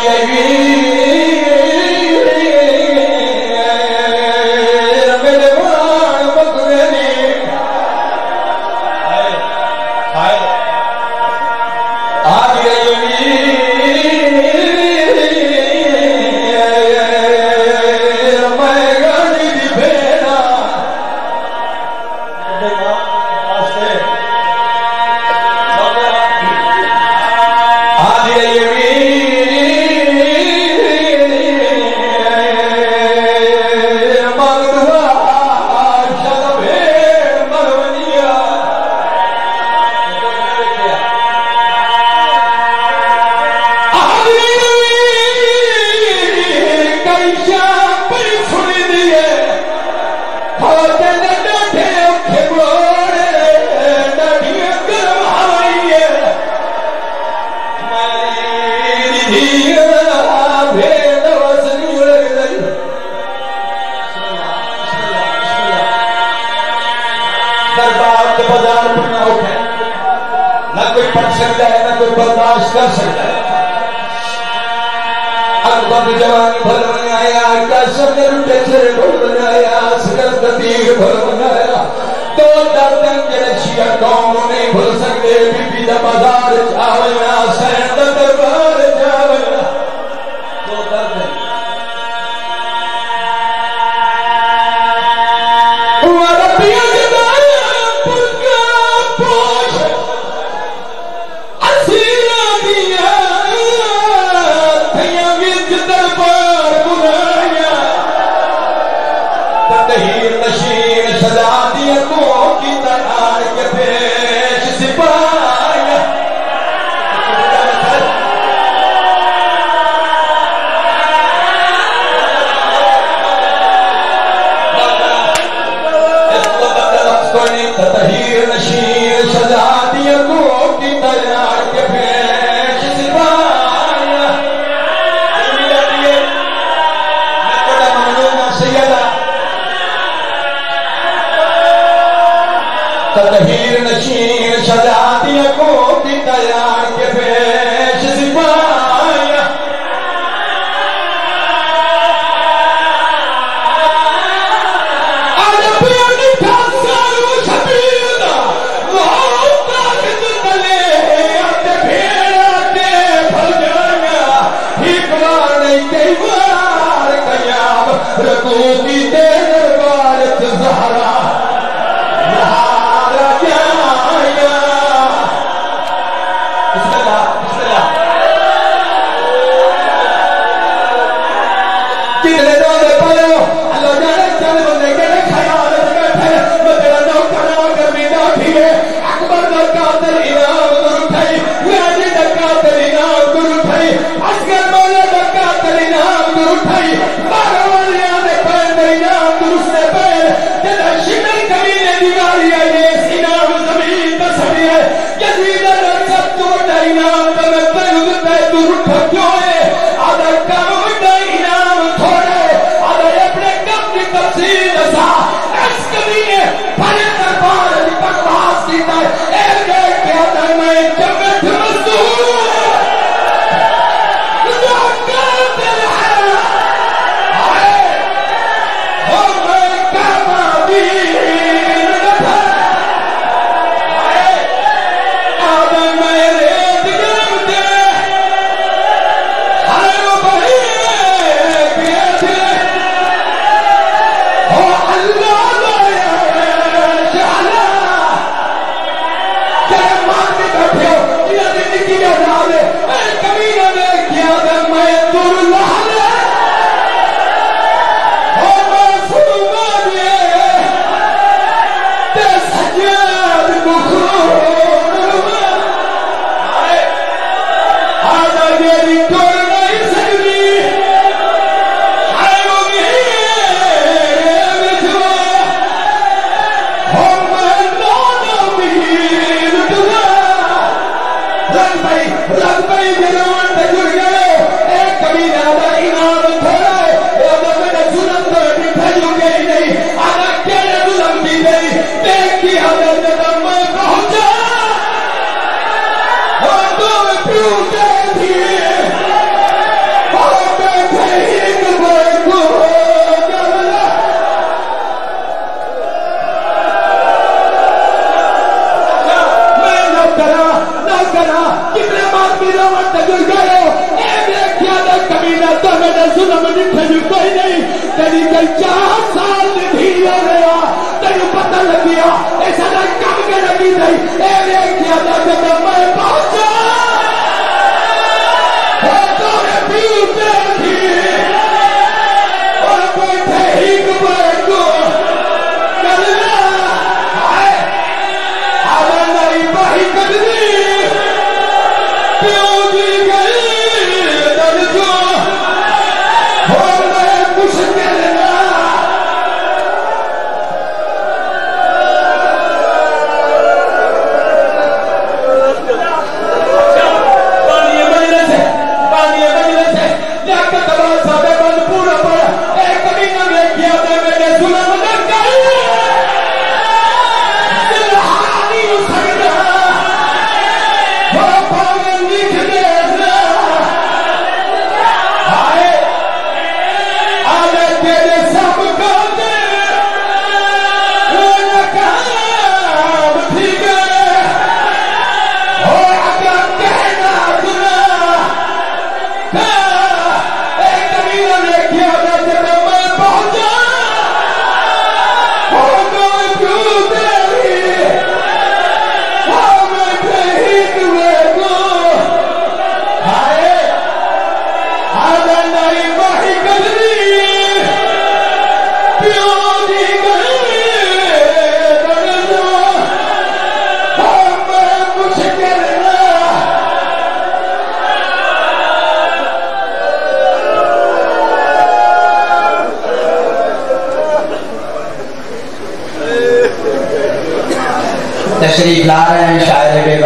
العالمين करदार के बाज़ार पर ना उठे। ना कोई पढ़ सकता है ना कोई बर्दाश्त कर सकता है। अकबर जवान भर बनाया का सदर बेचर भर बनाया सदर तबीर भर बनाया तो दर्दन के शिया कौम नहीं भर सकते, बीबी का बाज़ार चावल ना सैन العبد يكون the hand Rabbi ڪمي ته سليون ڪوئي نه لڳي تائين तशरीफ़ ला रहे हैं शायर